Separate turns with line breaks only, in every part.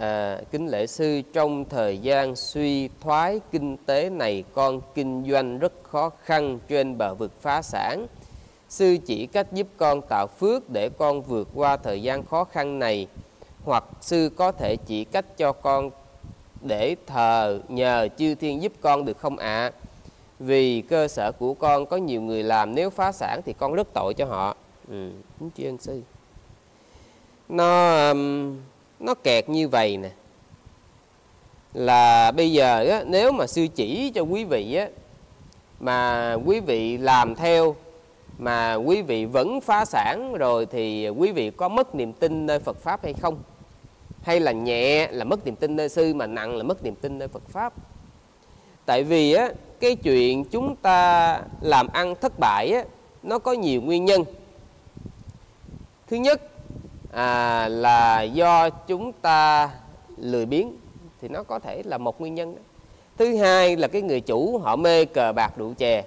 à, kính lễ sư trong thời gian suy thoái kinh tế này con kinh doanh rất khó khăn trên bờ vực phá sản. Sư chỉ cách giúp con tạo phước để con vượt qua thời gian khó khăn này hoặc sư có thể chỉ cách cho con để thờ nhờ chư thiên giúp con được không ạ? À? vì cơ sở của con có nhiều người làm nếu phá sản thì con rất tội cho họ. Ừ, kính chuyên sư. Nó um, nó kẹt như vậy nè. Là bây giờ á, nếu mà sư chỉ cho quý vị á, mà quý vị làm theo mà quý vị vẫn phá sản rồi thì quý vị có mất niềm tin nơi Phật pháp hay không? Hay là nhẹ là mất niềm tin nơi sư mà nặng là mất niềm tin nơi Phật pháp? Tại vì á cái chuyện chúng ta làm ăn thất bại á nó có nhiều nguyên nhân. Thứ nhất à, là do chúng ta lười biếng thì nó có thể là một nguyên nhân đó. thứ hai là cái người chủ họ mê cờ bạc rượu chè.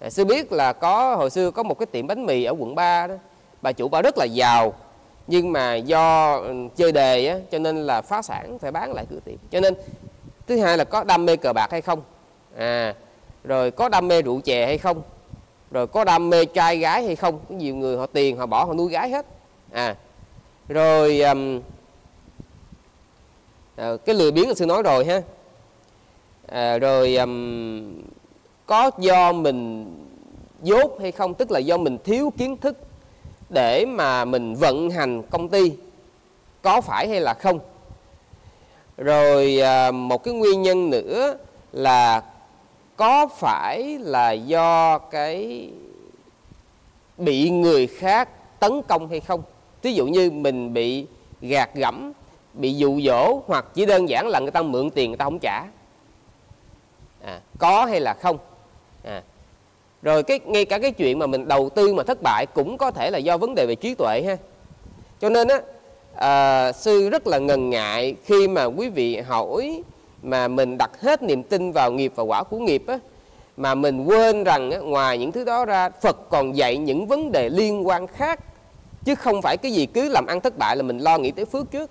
À, sư biết là có hồi xưa có một cái tiệm bánh mì ở quận 3 đó bà chủ bà rất là giàu nhưng mà do ừ, chơi đề á, cho nên là phá sản phải bán lại cửa tiệm. Cho nên thứ hai là có đam mê cờ bạc hay không? À rồi có đam mê rượu chè hay không? Rồi có đam mê trai gái hay không? Có nhiều người họ tiền họ bỏ họ nuôi gái hết. À rồi um, à, cái lười biếng là sư nói rồi ha. À, rồi um, có do mình dốt hay không? Tức là do mình thiếu kiến thức để mà mình vận hành công ty. Có phải hay là không? Rồi à, một cái nguyên nhân nữa là có phải là do cái bị người khác tấn công hay không? Ví dụ như mình bị gạt gẫm bị dụ dỗ hoặc chỉ đơn giản là người ta mượn tiền người ta không trả à, có hay là không à. rồi cái ngay cả cái chuyện mà mình đầu tư mà thất bại cũng có thể là do vấn đề về trí tuệ ha cho nên á à, sư rất là ngần ngại khi mà quý vị hỏi mà mình đặt hết niềm tin vào nghiệp và quả của nghiệp á mà mình quên rằng á, ngoài những thứ đó ra Phật còn dạy những vấn đề liên quan khác chứ không phải cái gì cứ làm ăn thất bại là mình lo nghĩ tới phước trước.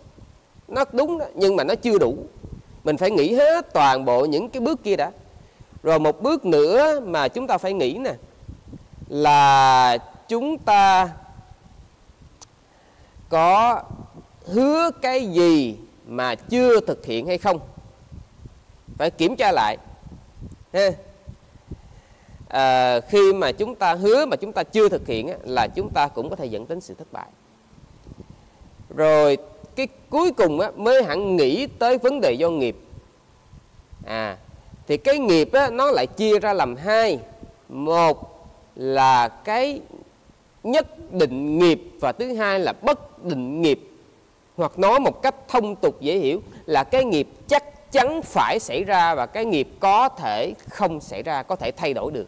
Nó đúng đó, nhưng mà nó chưa đủ. Mình phải nghĩ hết toàn bộ những cái bước kia đã. Rồi một bước nữa mà chúng ta phải nghĩ nè, là chúng ta có hứa cái gì mà chưa thực hiện hay không? Phải kiểm tra lại. Ha à, khi mà chúng ta hứa mà chúng ta chưa thực hiện á, là chúng ta cũng có thể dẫn đến sự thất bại. Rồi cái cuối cùng á, mới hẳn nghĩ tới vấn đề do nghiệp. À thì cái nghiệp á, nó lại chia ra làm hai. Một là cái nhất định nghiệp và thứ hai là bất định nghiệp. Hoặc nói một cách thông tục dễ hiểu là cái nghiệp chắc chắn phải xảy ra và cái nghiệp có thể không xảy ra có thể thay đổi được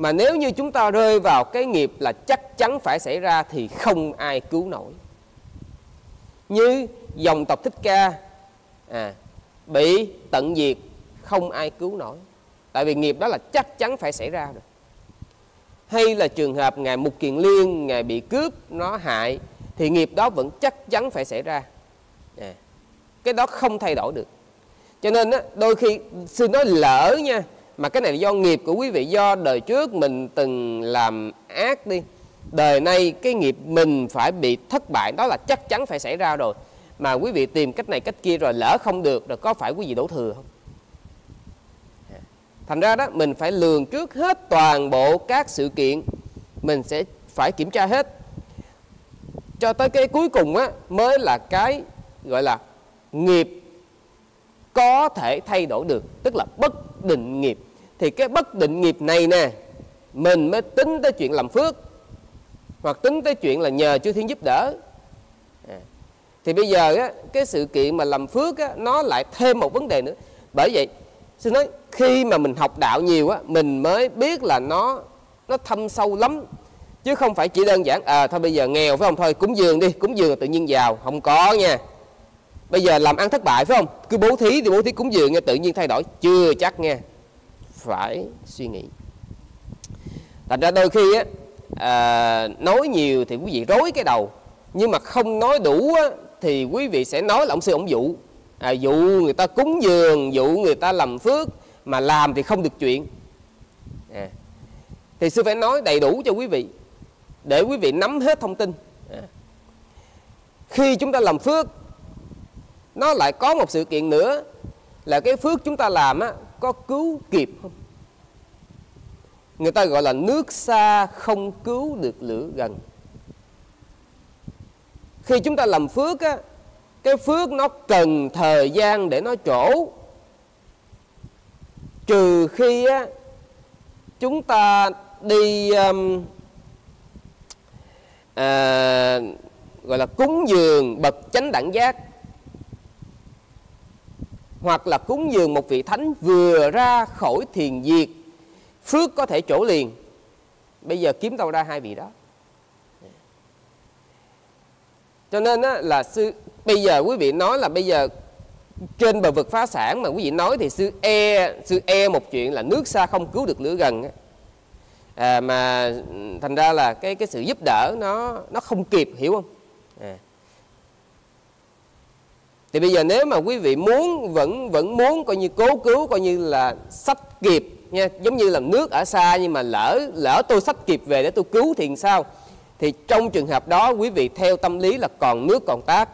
mà nếu như chúng ta rơi vào cái nghiệp là chắc chắn phải xảy ra thì không ai cứu nổi. Như dòng tộc thích ca à, bị tận diệt không ai cứu nổi. Tại vì nghiệp đó là chắc chắn phải xảy ra rồi. Hay là trường hợp ngài mục kiền liên ngài bị cướp nó hại thì nghiệp đó vẫn chắc chắn phải xảy ra. À, cái đó không thay đổi được. Cho nên á, đôi khi sư nói lỡ nha mà cái này là do nghiệp của quý vị, do đời trước mình từng làm ác đi. Đời nay cái nghiệp mình phải bị thất bại, đó là chắc chắn phải xảy ra rồi. Mà quý vị tìm cách này cách kia rồi, lỡ không được rồi, có phải quý vị đổ thừa không? Thành ra đó, mình phải lường trước hết toàn bộ các sự kiện. Mình sẽ phải kiểm tra hết. Cho tới cái cuối cùng á, mới là cái gọi là nghiệp có thể thay đổi được. Tức là bất định nghiệp thì cái bất định nghiệp này nè mình mới tính tới chuyện làm phước hoặc tính tới chuyện là nhờ chư thiên giúp đỡ. À. thì bây giờ á, cái sự kiện mà làm phước á, nó lại thêm một vấn đề nữa. Bởi vậy xin nói khi mà mình học đạo nhiều á mình mới biết là nó nó thâm sâu lắm. Chứ không phải chỉ đơn giản à thôi bây giờ nghèo phải không? Thôi cúng dường đi cúng dường tự nhiên giàu. Không có nha. Bây giờ làm ăn thất bại phải không? Cứ bố thí thì bố thí cúng dường nha tự nhiên thay đổi. Chưa chắc nha phải suy nghĩ thành ra đôi khi á à, nói nhiều thì quý vị rối cái đầu nhưng mà không nói đủ á, thì quý vị sẽ nói là ông sư ông dụ à, dụ người ta cúng dường dụ người ta làm phước mà làm thì không được chuyện à. thì sư phải nói đầy đủ cho quý vị để quý vị nắm hết thông tin à. khi chúng ta làm phước nó lại có một sự kiện nữa là cái phước chúng ta làm á có cứu kịp không? Người ta gọi là nước xa không cứu được lửa gần. Khi chúng ta làm phước á cái phước nó cần thời gian để nó trổ. Trừ khi á chúng ta đi um, à, gọi là cúng dường bậc chánh đẳng giác hoặc là cúng dường một vị thánh vừa ra khỏi thiền diệt phước có thể trổ liền. Bây giờ kiếm đâu ra hai vị đó. Cho nên á, là sư bây giờ quý vị nói là bây giờ trên bờ vực phá sản mà quý vị nói thì sư e sư e một chuyện là nước xa không cứu được lửa gần à, mà ừ, thành ra là cái cái sự giúp đỡ nó nó không kịp hiểu không? À thì bây giờ nếu mà quý vị muốn vẫn vẫn muốn coi như cố cứu coi như là sách kịp nha giống như là nước ở xa nhưng mà lỡ lỡ tôi sách kịp về để tôi cứu thì sao? Thì trong trường hợp đó quý vị theo tâm lý là còn nước còn tác.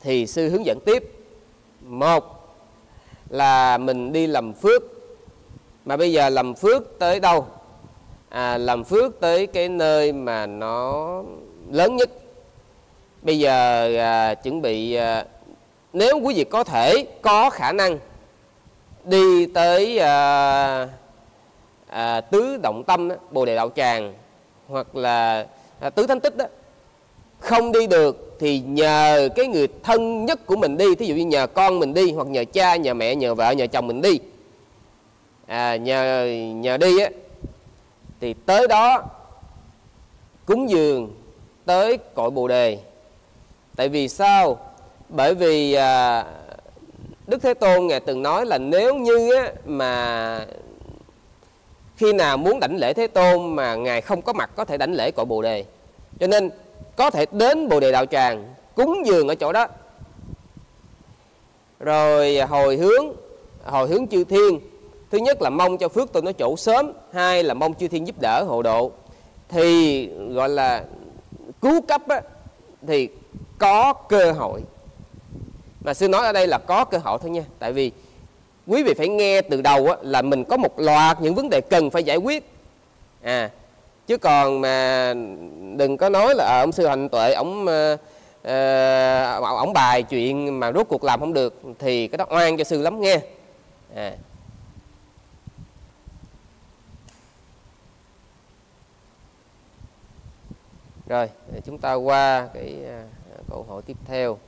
Thì sư hướng dẫn tiếp. Một là mình đi làm phước. Mà bây giờ làm phước tới đâu? À, làm phước tới cái nơi mà nó lớn nhất. Bây giờ à, chuẩn bị à, nếu quý vị có thể có khả năng đi tới à, à, tứ động tâm đó, bồ đề đạo tràng hoặc là à, tứ thánh tích đó không đi được thì nhờ cái người thân nhất của mình đi thí dụ như nhờ con mình đi hoặc nhờ cha nhờ mẹ nhờ vợ nhờ chồng mình đi. À, nhờ nhờ đi á thì tới đó cúng dường tới cội bồ đề. Tại vì sao? Bởi vì à, đức thế tôn ngài từng nói là nếu như á, mà khi nào muốn đảnh lễ thế tôn mà ngài không có mặt có thể đảnh lễ cội bồ đề. Cho nên có thể đến bồ đề đạo tràng cúng dường ở chỗ đó. Rồi hồi hướng hồi hướng chư thiên. Thứ nhất là mong cho phước tôi nó chỗ sớm hai là mong chư thiên giúp đỡ hộ độ. Thì gọi là cứu cấp á, thì có cơ hội mà sư nói ở đây là có cơ hội thôi nha. Tại vì quý vị phải nghe từ đầu á, là mình có một loạt những vấn đề cần phải giải quyết. À chứ còn mà đừng có nói là à, ông sư hành tuệ ông à, ông bài chuyện mà rốt cuộc làm không được thì cái đó oan cho sư lắm nghe. À. rồi chúng ta qua cái à, câu hỏi tiếp theo.